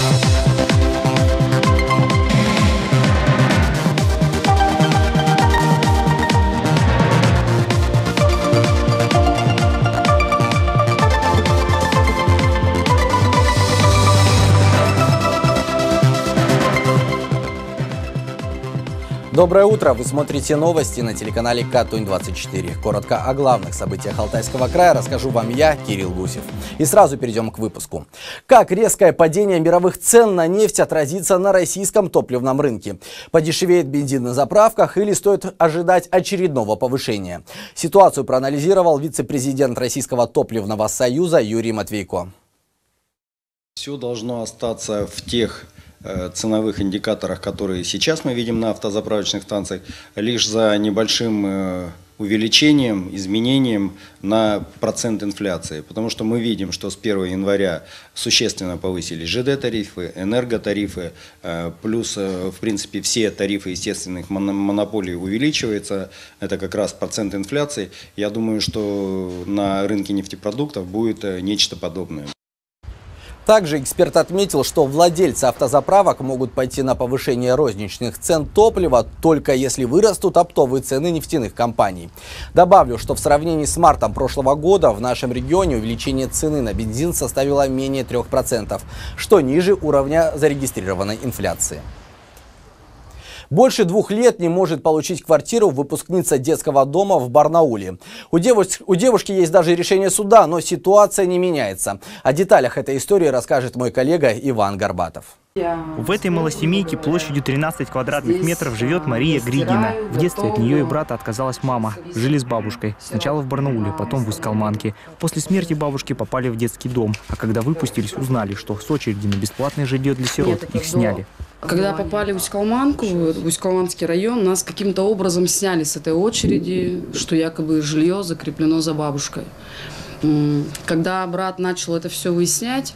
Thank you. Доброе утро! Вы смотрите новости на телеканале Катунь-24. Коротко о главных событиях Алтайского края расскажу вам я, Кирилл Гусев. И сразу перейдем к выпуску. Как резкое падение мировых цен на нефть отразится на российском топливном рынке? Подешевеет бензин на заправках или стоит ожидать очередного повышения? Ситуацию проанализировал вице-президент Российского топливного союза Юрий Матвейко. Все должно остаться в тех ценовых индикаторах, которые сейчас мы видим на автозаправочных станциях, лишь за небольшим э, увеличением, изменением на процент инфляции. Потому что мы видим, что с 1 января существенно повысились ЖД-тарифы, энерготарифы, э, плюс, в принципе, все тарифы естественных монополий увеличиваются. Это как раз процент инфляции. Я думаю, что на рынке нефтепродуктов будет нечто подобное. Также эксперт отметил, что владельцы автозаправок могут пойти на повышение розничных цен топлива, только если вырастут оптовые цены нефтяных компаний. Добавлю, что в сравнении с мартом прошлого года в нашем регионе увеличение цены на бензин составило менее 3%, что ниже уровня зарегистрированной инфляции. Больше двух лет не может получить квартиру выпускница детского дома в Барнауле. У, девуш... у девушки есть даже решение суда, но ситуация не меняется. О деталях этой истории расскажет мой коллега Иван Горбатов. В этой малосемейке площадью 13 квадратных метров живет Мария Григина. В детстве от нее и брата отказалась мама. Жили с бабушкой. Сначала в Барнауле, потом в Усть-Калманке. После смерти бабушки попали в детский дом. А когда выпустились, узнали, что с очереди на бесплатное жилье для сирот их сняли. Когда попали в Усть-Калманку, в Усть-Калманский район, нас каким-то образом сняли с этой очереди, что якобы жилье закреплено за бабушкой. Когда брат начал это все выяснять,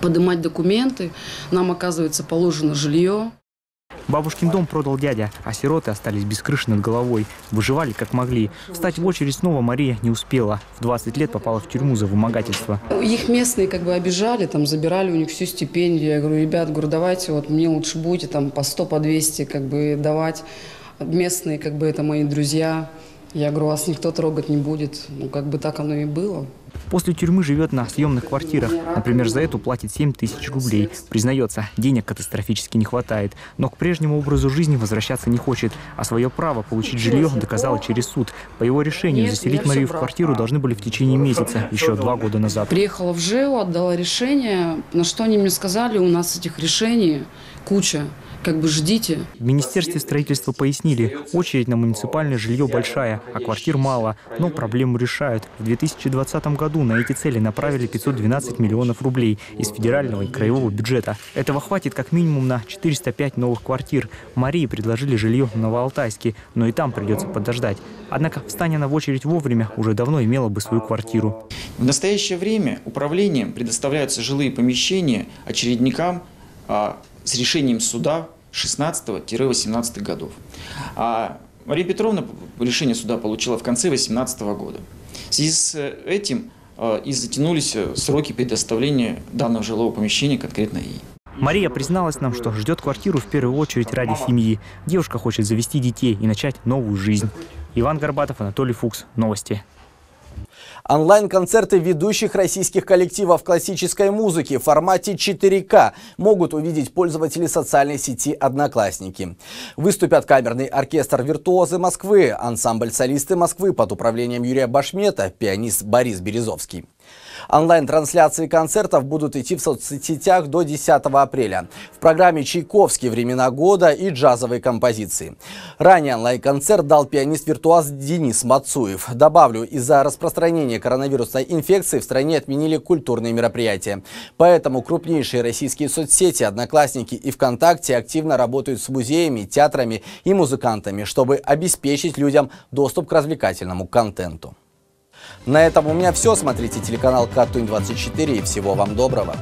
поднимать документы, нам, оказывается, положено жилье. Бабушкин дом продал дядя, а сироты остались без крыши над головой. Выживали как могли. Встать в очередь снова Мария не успела. В 20 лет попала в тюрьму за вымогательство. Их местные как бы обижали, там забирали у них всю стипендию. Я говорю, ребят, говорю, давайте вот мне лучше будете там по 100, по 200 как бы давать. Местные как бы это мои друзья. Я говорю, вас никто трогать не будет. Ну, как бы так оно и было. После тюрьмы живет на съемных квартирах. Например, за эту платит 7 тысяч рублей. Признается, денег катастрофически не хватает. Но к прежнему образу жизни возвращаться не хочет. А свое право получить жилье доказала через суд. По его решению заселить Марию в квартиру должны были в течение месяца, еще два года назад. Приехала в ЖЭО, отдала решение. На что они мне сказали, у нас этих решений куча как бы ждите. В Министерстве строительства пояснили, очередь на муниципальное жилье большая, а квартир мало, но проблему решают. В 2020 году на эти цели направили 512 миллионов рублей из федерального и краевого бюджета. Этого хватит как минимум на 405 новых квартир. Марии предложили жилье в Новоалтайске, но и там придется подождать. Однако, встань она в очередь вовремя, уже давно имела бы свою квартиру. В настоящее время управлением предоставляются жилые помещения очередникам а, с решением суда 16-18 годов. А Мария Петровна решение суда получила в конце 18 года. В связи с этим а, и затянулись сроки предоставления данного жилого помещения конкретно ей. Мария призналась нам, что ждет квартиру в первую очередь ради семьи. Девушка хочет завести детей и начать новую жизнь. Иван Горбатов, Анатолий Фукс. Новости. Онлайн-концерты ведущих российских коллективов классической музыки в формате 4К могут увидеть пользователи социальной сети «Одноклассники». Выступят камерный оркестр «Виртуозы Москвы», ансамбль «Солисты Москвы» под управлением Юрия Башмета, пианист Борис Березовский. Онлайн-трансляции концертов будут идти в соцсетях до 10 апреля. В программе «Чайковский. Времена года» и джазовые композиции. Ранее онлайн-концерт дал пианист-виртуоз Денис Мацуев. Добавлю, из-за распространения коронавирусной инфекции в стране отменили культурные мероприятия. Поэтому крупнейшие российские соцсети «Одноклассники» и ВКонтакте активно работают с музеями, театрами и музыкантами, чтобы обеспечить людям доступ к развлекательному контенту. На этом у меня все. Смотрите телеканал Катунь 24 и всего вам доброго.